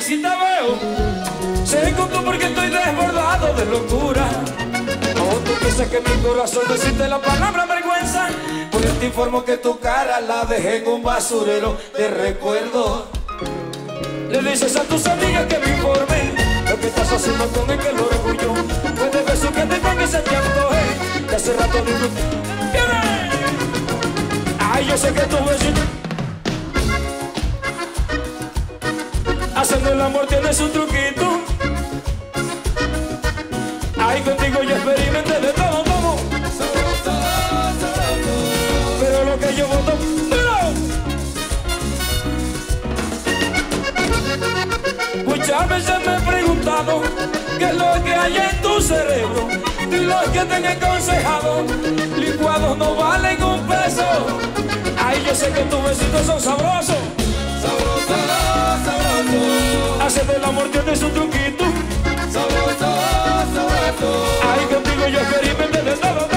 si te veo. Sé con porque estoy desbordado de locura. O tú piensas que mi corazón no existe la palabra vergüenza. Pues te informo que tu cara la dejé en un basurero de recuerdo. Le dices a tus amigas que me informen lo que estás haciendo con el el orgullo. Puede beso que te ponga ese llanto, eh. Que hace rato ni Ay, yo sé que tu besito. El amor tienes un truquito. Ay, contigo yo experimenté de todo, todo. Pero lo que yo voto, Muchas veces me he preguntado qué es lo que hay en tu cerebro. Y los que te han aconsejado, licuados no valen un peso. Ay, yo sé que tus besitos son sabrosos. Hacer del amor tienes un truquito. Sabroso, sabroso. Ay, contigo yo experimenté de todo,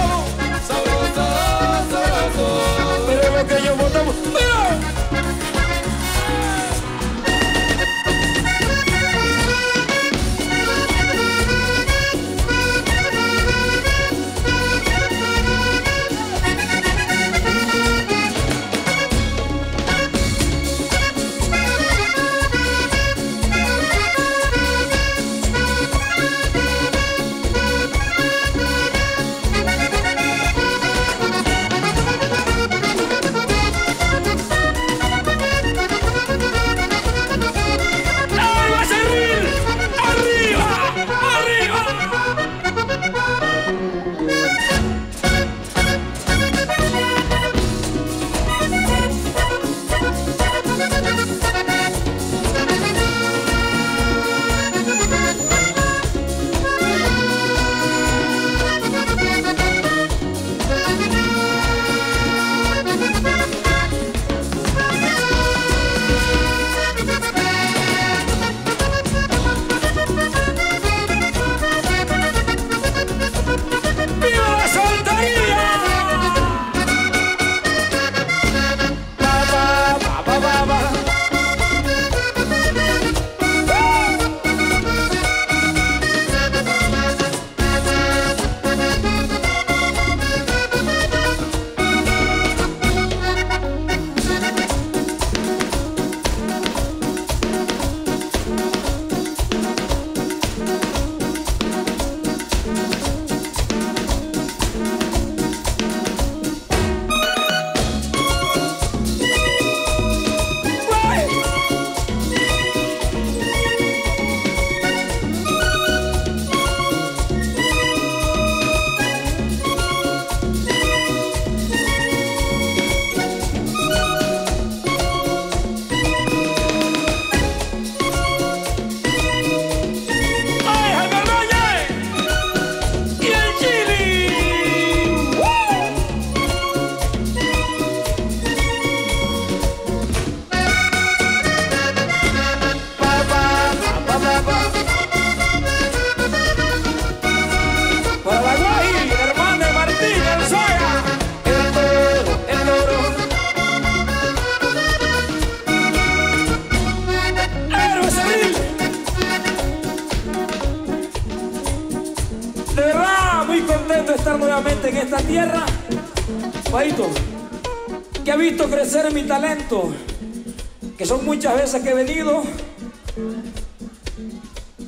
tierra. Paito, que ha visto crecer mi talento que son muchas veces que he venido.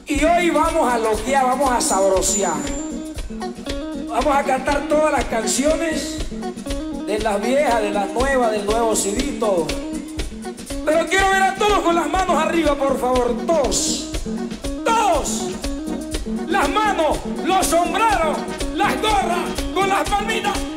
Y hoy vamos a loquear, vamos a sabrosear. Vamos a cantar todas las canciones de las viejas, de las nuevas, del nuevo CD. Pero quiero ver a todos con las manos arriba, por favor, todos. Todos. Las manos, los sombreros, las gorras, con las palmitas.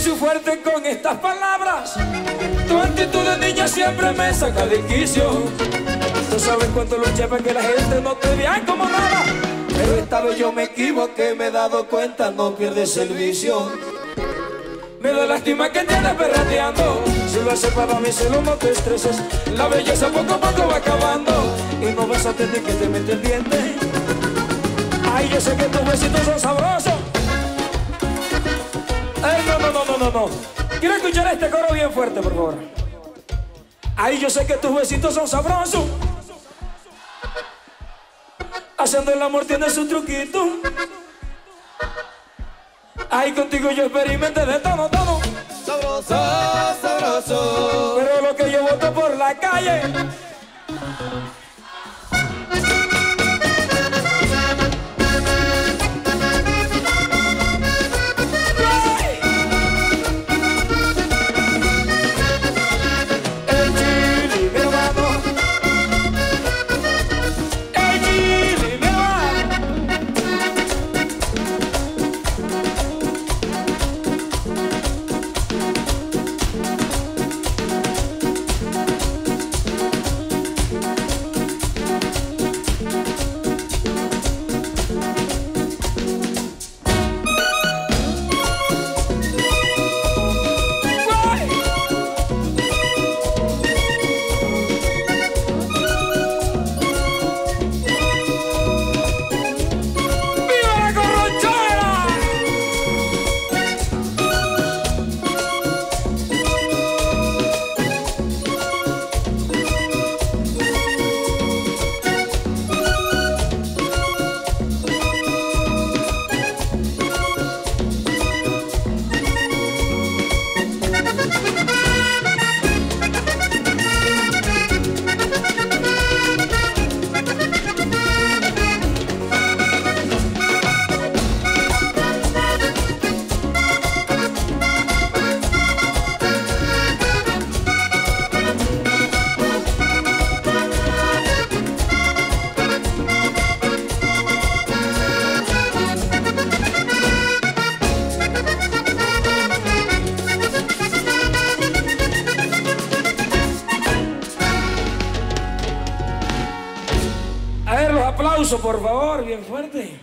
su fuerte con estas palabras. Tu actitud de niña siempre me saca de quicio. Tú sabes cuánto luché para que la gente no te vea como nada. Pero esta vez yo me equivoqué, me he dado cuenta, no pierdes el vicio. Me da lástima que te andes perrateando. Si lo haces para mí, solo no te estreses. La belleza poco a poco va acabando. Y no vas a tener que te mete el. Ay, yo sé que tus besitos son sabrosos. Ay, no, no, no, no, no, no. Quiero escuchar este coro bien fuerte, por favor. Ay, yo sé que tus besitos son sabrosos. Haciendo el amor tiene su truquito. Ay, contigo yo experimenté de todo, todo. Sabroso, sabroso. Pero lo que yo voto por la calle. Bien fuerte.